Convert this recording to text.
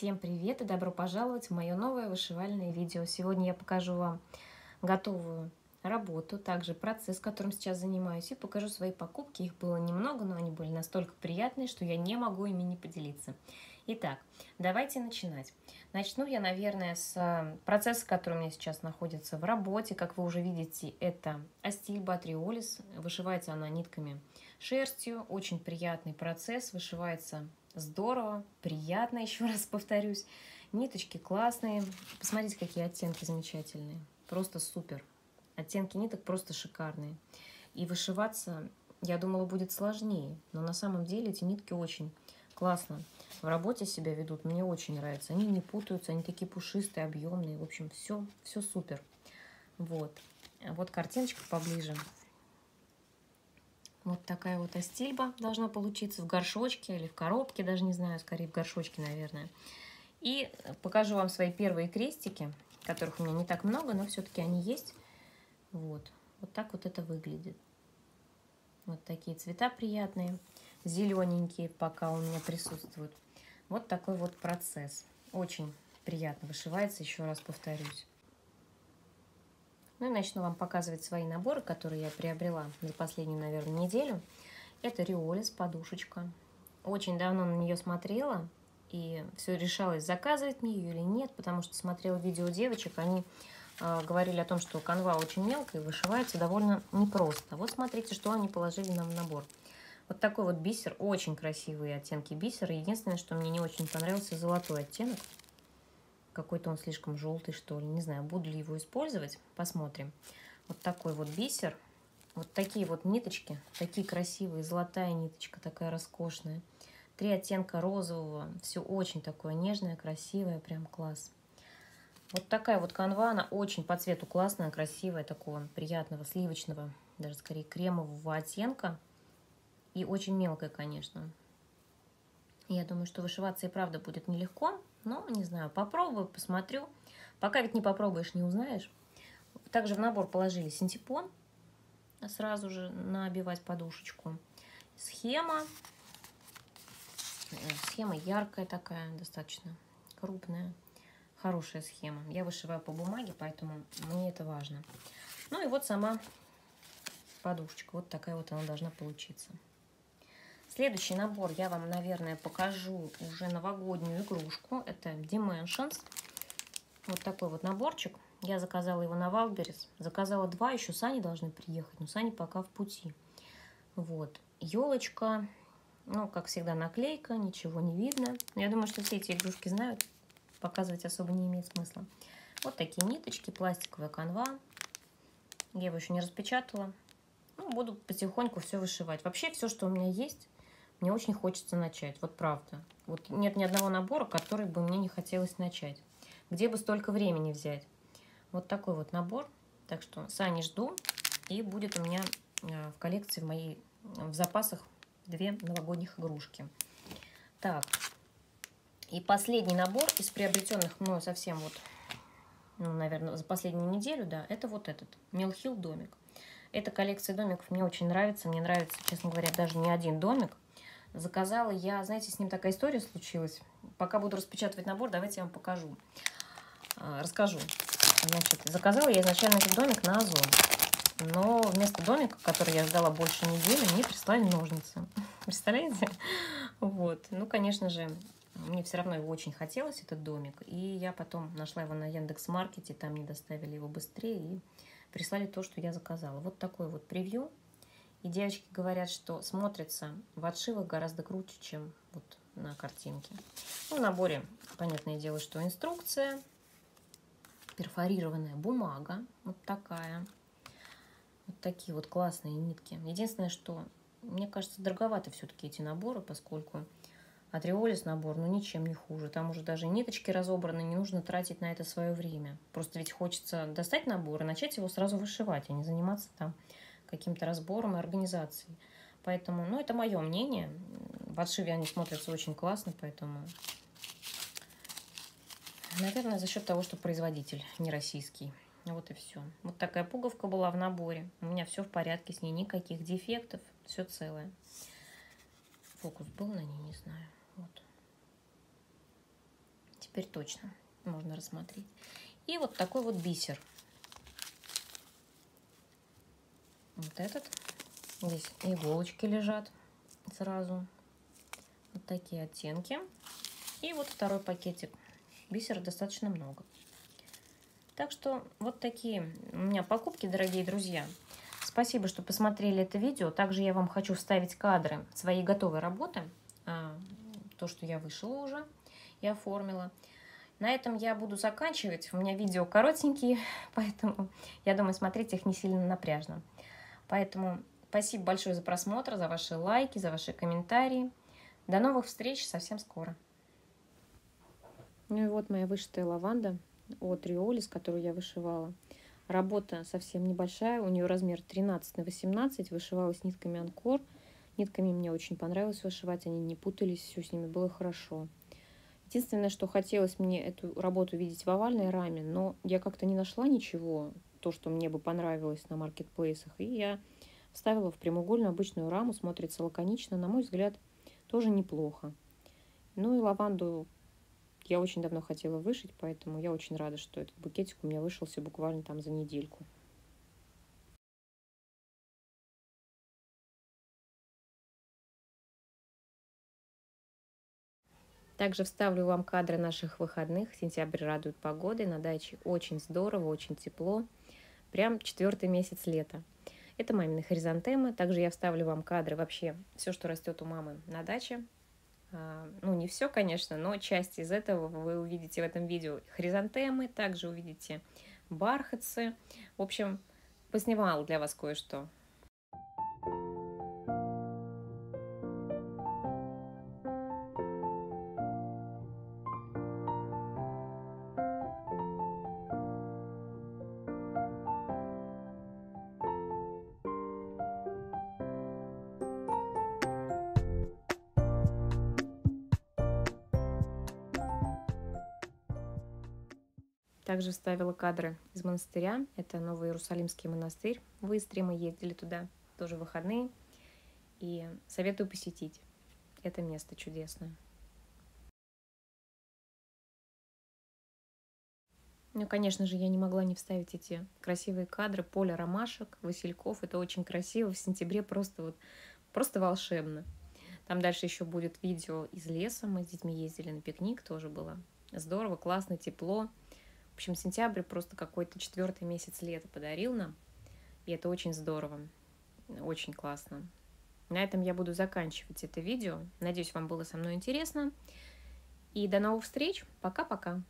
Всем привет и добро пожаловать в мое новое вышивальное видео. Сегодня я покажу вам готовую работу, также процесс, которым сейчас занимаюсь, и покажу свои покупки. Их было немного, но они были настолько приятные, что я не могу ими не поделиться. Итак, давайте начинать. Начну я, наверное, с э, процесса, который у меня сейчас находится в работе. Как вы уже видите, это астильба триолис. Вышивается она нитками шерстью. Очень приятный процесс. Вышивается здорово, приятно, еще раз повторюсь. Ниточки классные. Посмотрите, какие оттенки замечательные. Просто супер. Оттенки ниток просто шикарные. И вышиваться, я думала, будет сложнее. Но на самом деле эти нитки очень классно в работе себя ведут. Мне очень нравится. Они не путаются, они такие пушистые, объемные. В общем, все, все супер. Вот. Вот картиночка поближе. Вот такая вот астильба должна получиться в горшочке или в коробке, даже не знаю, скорее в горшочке, наверное. И покажу вам свои первые крестики, которых у меня не так много, но все-таки они есть. Вот. Вот так вот это выглядит. Вот такие цвета приятные, зелененькие пока у меня присутствуют. Вот такой вот процесс. Очень приятно вышивается, еще раз повторюсь. Ну и начну вам показывать свои наборы, которые я приобрела за последнюю, наверное, неделю. Это Риолис, подушечка. Очень давно на нее смотрела и все решалась, заказывать мне ее или нет, потому что смотрела видео девочек, они э, говорили о том, что канва очень мелкая и вышивается довольно непросто. Вот смотрите, что они положили нам в набор. Вот такой вот бисер, очень красивые оттенки бисера. Единственное, что мне не очень понравился золотой оттенок. Какой-то он слишком желтый, что ли. Не знаю, буду ли его использовать. Посмотрим. Вот такой вот бисер. Вот такие вот ниточки. Такие красивые. Золотая ниточка такая роскошная. Три оттенка розового. Все очень такое нежное, красивое. Прям класс. Вот такая вот канва. Она очень по цвету классная, красивая. Такого приятного сливочного, даже скорее кремового оттенка. И очень мелкая, конечно. Я думаю, что вышиваться и правда будет нелегко. Но, не знаю, попробую, посмотрю. Пока ведь не попробуешь, не узнаешь. Также в набор положили синтепон. Сразу же набивать подушечку. Схема. Э, схема яркая такая, достаточно крупная. Хорошая схема. Я вышиваю по бумаге, поэтому мне это важно. Ну и вот сама подушечка. Вот такая вот она должна получиться. Следующий набор я вам, наверное, покажу уже новогоднюю игрушку. Это Dimensions. Вот такой вот наборчик. Я заказала его на Wildberries. Заказала два, еще сани должны приехать, но сани пока в пути. Вот. Елочка. Ну, как всегда, наклейка, ничего не видно. Я думаю, что все эти игрушки знают. Показывать особо не имеет смысла. Вот такие ниточки, пластиковая канва. Я его еще не распечатала. Ну, буду потихоньку все вышивать. Вообще, все, что у меня есть, мне очень хочется начать, вот правда. Вот нет ни одного набора, который бы мне не хотелось начать. Где бы столько времени взять? Вот такой вот набор. Так что Сани жду. И будет у меня э, в коллекции в моей в запасах две новогодних игрушки. Так. И последний набор из приобретенных мною совсем вот, ну, наверное, за последнюю неделю, да, это вот этот. Милхил домик. Эта коллекция домиков мне очень нравится. Мне нравится, честно говоря, даже не один домик. Заказала я, знаете, с ним такая история случилась. Пока буду распечатывать набор, давайте я вам покажу. А, расскажу. Значит, заказала я изначально этот домик на Озон. Но вместо домика, который я ждала больше недели, мне прислали ножницы. Представляете? Вот. Ну, конечно же, мне все равно его очень хотелось, этот домик. И я потом нашла его на Яндекс.Маркете, там мне доставили его быстрее и прислали то, что я заказала. Вот такой вот превью. И девочки говорят, что смотрится в отшивах гораздо круче, чем вот на картинке. Ну, в наборе, понятное дело, что инструкция, перфорированная бумага, вот такая. Вот такие вот классные нитки. Единственное, что мне кажется, дороговаты все-таки эти наборы, поскольку Атриолис набор, ну, ничем не хуже. Там уже даже ниточки разобраны, не нужно тратить на это свое время. Просто ведь хочется достать набор и начать его сразу вышивать, а не заниматься там каким-то разбором и организацией. Поэтому, ну, это мое мнение. В отшиве они смотрятся очень классно, поэтому... Наверное, за счет того, что производитель не российский. Вот и все. Вот такая пуговка была в наборе. У меня все в порядке с ней, никаких дефектов, все целое. Фокус был на ней, не знаю. Вот. Теперь точно можно рассмотреть. И вот такой вот бисер. Вот этот. Здесь иголочки лежат сразу. Вот такие оттенки. И вот второй пакетик. Бисера достаточно много. Так что вот такие у меня покупки, дорогие друзья. Спасибо, что посмотрели это видео. Также я вам хочу вставить кадры своей готовой работы. А, то, что я вышила уже и оформила. На этом я буду заканчивать. У меня видео коротенькие, поэтому я думаю, смотреть их не сильно напряжно. Поэтому спасибо большое за просмотр, за ваши лайки, за ваши комментарии. До новых встреч совсем скоро. Ну и вот моя вышитая лаванда от Риолис, которую я вышивала. Работа совсем небольшая, у нее размер 13 на 18, вышивалась нитками Анкор. Нитками мне очень понравилось вышивать, они не путались, все с ними было хорошо. Единственное, что хотелось мне эту работу видеть в овальной раме, но я как-то не нашла ничего, то, что мне бы понравилось на маркетплейсах, и я вставила в прямоугольную обычную раму, смотрится лаконично, на мой взгляд, тоже неплохо. Ну и лаванду я очень давно хотела вышить, поэтому я очень рада, что этот букетик у меня вышелся буквально там за недельку. Также вставлю вам кадры наших выходных. Сентябрь радует погодой. На даче очень здорово, очень тепло. Прям четвертый месяц лета. Это мамины хризантемы. Также я вставлю вам кадры вообще все, что растет у мамы на даче. А, ну, не все, конечно, но часть из этого вы увидите в этом видео. Хризантемы, также увидите бархатцы. В общем, поснимала для вас кое-что. Также вставила кадры из монастыря. Это Новый Иерусалимский монастырь в Истре. Мы ездили туда тоже выходные. И советую посетить. Это место чудесное. Ну, конечно же, я не могла не вставить эти красивые кадры. Поле ромашек, васильков. Это очень красиво. В сентябре просто вот просто волшебно. Там дальше еще будет видео из леса. Мы с детьми ездили на пикник. Тоже было здорово, классно, тепло общем, сентябрь просто какой-то четвертый месяц лета подарил нам. И это очень здорово, очень классно. На этом я буду заканчивать это видео. Надеюсь, вам было со мной интересно. И до новых встреч. Пока-пока.